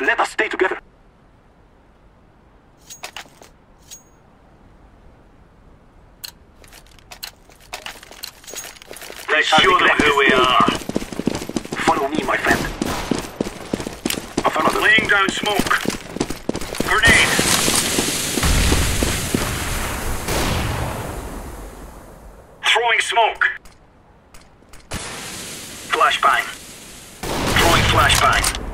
Let us stay together. Let's show them who we are. Follow me, my friend. Affirmative. Laying down smoke. Grenade. Throwing smoke. Flashbang. Throwing flashbang.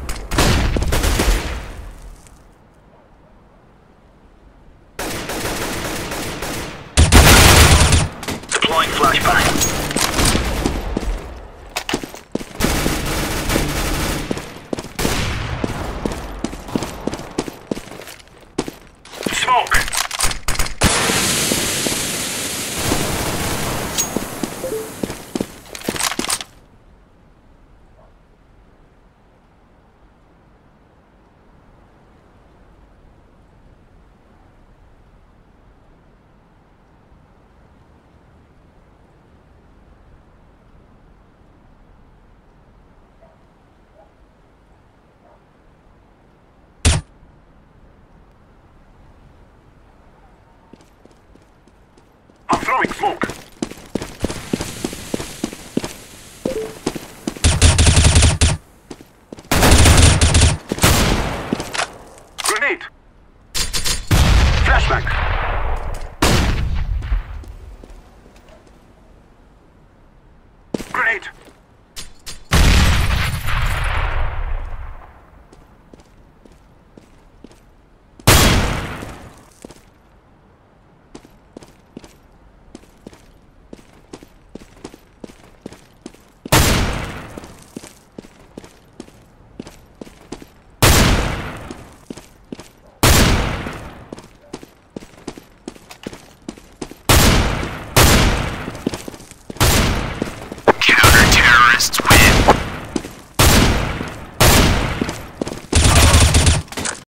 Deploying flashbang. Smoke! Throwing smoke. Grenade. Flashbang. Grenade.